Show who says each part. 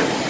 Speaker 1: here.